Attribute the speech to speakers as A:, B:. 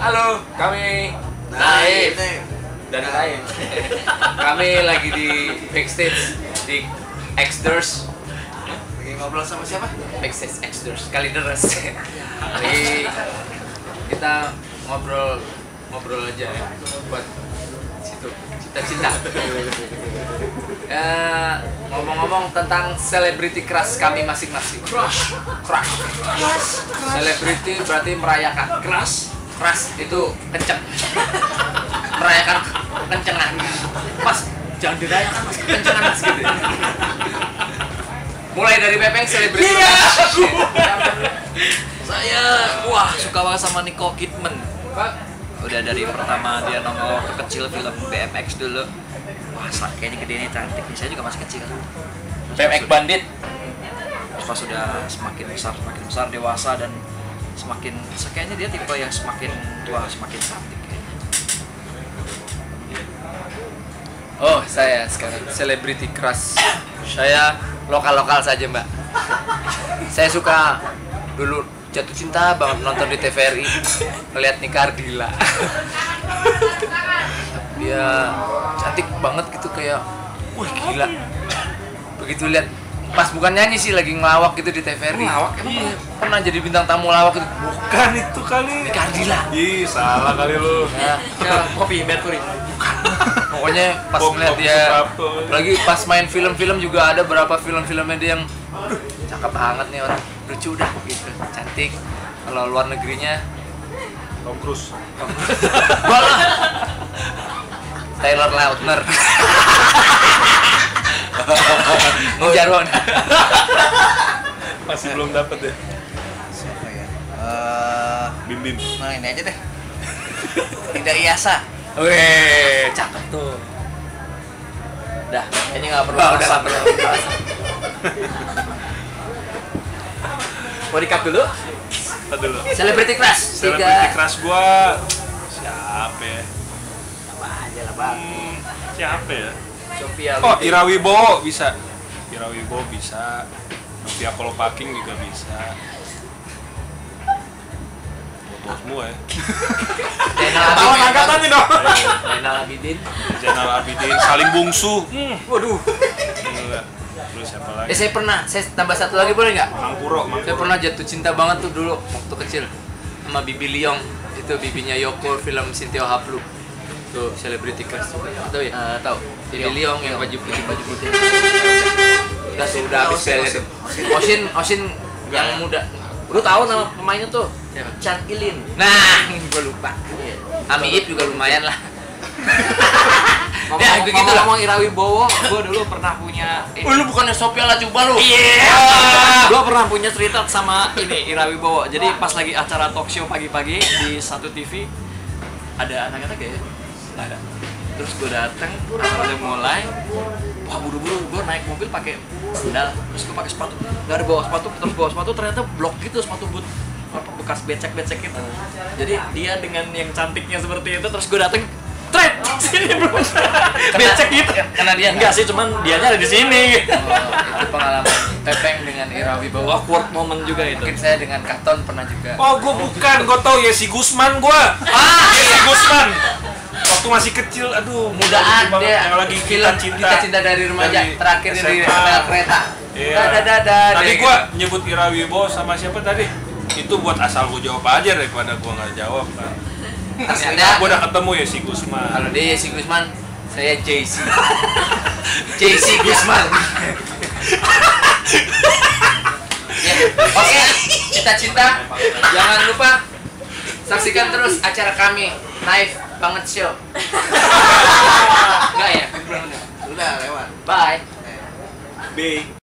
A: Halo, kami Naif dan Naif. kami lagi di backstage di Exters.
B: Lagi ngobrol sama siapa?
A: Backstage Exters, kali deres. Jadi kita ngobrol ngobrol aja ya buat situ cita-cita. Ya, ngomong-ngomong tentang selebriti crush kami masing-masing. Crush, crush. crush. Selebriti berarti merayakan. Crush crush itu kenceng. Merayakan kencengan. Mas, jangan dirayakan mas, kencengan mas gitu. Mulai dari Pepeng selebriti.
C: Iya. Saya wah suka banget sama Nicole Kidman.
A: Pak,
C: Udah dari pertama dia nongol kecil film BMX dulu. Wah, kayaknya gedenya cantik nih. Saya juga masih kecil.
A: BMX Bandit.
C: Pas sudah semakin besar, semakin besar dewasa dan semakin kayaknya dia tipe yang semakin tua semakin cantik kayaknya.
A: Oh, saya sekarang celebrity crush. Saya lokal-lokal saja, Mbak. Saya suka dulu jatuh cinta banget nonton di TVRI ngeliat Nikar Dila. Dia cantik banget gitu kayak wah gila. Begitu lihat pas bukan nyanyi sih lagi ngelawak gitu di TVRI.
B: Ngelawak? Emang
A: Iya, pernah jadi bintang tamu lawak gitu.
B: Bukan itu kali.
A: Nikar Dila.
B: Ih, salah kali lu.
A: Nah,
C: Ya, kopi Mercury.
A: pokoknya pas
B: Bob-
A: ngeliat dia
B: Suprapto.
A: lagi pas main film-film juga ada berapa film-filmnya dia yang aduh cakep banget nih orang lucu dah gitu cantik kalau luar negerinya
B: Tom Cruise.
A: bola Taylor Lautner oh Jarwon
B: Masih belum dapet ya.
D: Siapa ya? Eh,
B: Bim Bim.
D: nah ini aja deh. Tidak Iasa.
A: Weh, cakep tuh. Dah, kayaknya nggak perlu
C: Oh, udah nggak perlu. Mau recap dulu?
B: Kita dulu.
A: Celebrity crush.
B: Celebrity crush gua siapa ya?
A: Apa aja lah bang.
B: Hmm, siapa ya?
A: Sophia.
B: Oh. Ira Wibowo bisa. Ira Wibowo bisa. Novia Kolopaking juga bisa. Foto semua ya. Tahun
A: Abidin.
B: angkatannya dong.
A: Zainal Abidin.
B: Zainal Abidin, saling bungsu. Hmm,
A: Waduh.
B: gila. Terus siapa lagi?
A: Eh saya pernah, saya tambah satu lagi boleh nggak?
B: Mangkuro,
A: Saya
B: Mangkuro.
A: pernah jatuh cinta banget tuh dulu waktu kecil sama Bibi Liong itu bibinya Yoko film Sintio Haplu tuh celebrity crush juga tahu ya
C: Eh, tahu.
A: Bibi Liong yang baju putih baju putih udah sudah habis
D: Osin, Osin.
A: Osin Osin yang muda
C: Lu tahu nama pemainnya tuh? Chan Ilin.
A: nah gue lupa Ami Ip juga lumayan lah
C: Ngomong,
A: Ya, begitu lah.
C: ngomong Ira Wibowo, gue dulu pernah punya ini.
A: Oh, lu bukannya Sophia lah coba lu
C: Iya.
A: Ah.
C: Gue pernah punya cerita sama ini Ira Wibowo. Jadi pas lagi acara talk show pagi-pagi di satu TV ada anak-anak ya? Nggak ada. Terus gue dateng, udah mulai. Wah buru-buru gue naik mobil pakai sandal, terus gue pakai sepatu. Gak ada bawa sepatu, terus bawa sepatu ternyata blok gitu sepatu boot apa bekas becek-becek gitu. Jadi dia dengan yang cantiknya seperti itu, terus gue dateng, Tret, sini bro, becek gitu.
A: karena dia
C: Enggak sih, cuman dianya ada di sini.
A: Oh, itu pengalaman Pepeng dengan Ira Wibowo
C: Awkward moment juga itu.
A: mungkin saya dengan Katon pernah juga
B: Oh, gua bukan. Gua tahu Yesi Gusman gua. Ah. Waktu masih kecil, aduh, banget.
A: dia
B: yang lagi
A: film
B: cinta
A: cinta dari remaja
B: Dari
A: terakhir di
B: SMA.
A: rel kereta
B: Iya.
A: dadah dadah
B: Tadi
A: deh,
B: gua nyebut Ira Wibowo sama siapa tadi? Itu buat asal gua jawab aja daripada gua nggak jawab kan.
A: ternyata
B: Gua udah ketemu Yesi Gusman.
A: kalau dia Yesi Gusman saya JC JC Gusman Ya, oke cita-cita jangan lupa saksikan terus acara kami Knife Banget Show enggak ya
D: Sudah lewat.
A: bye
B: B.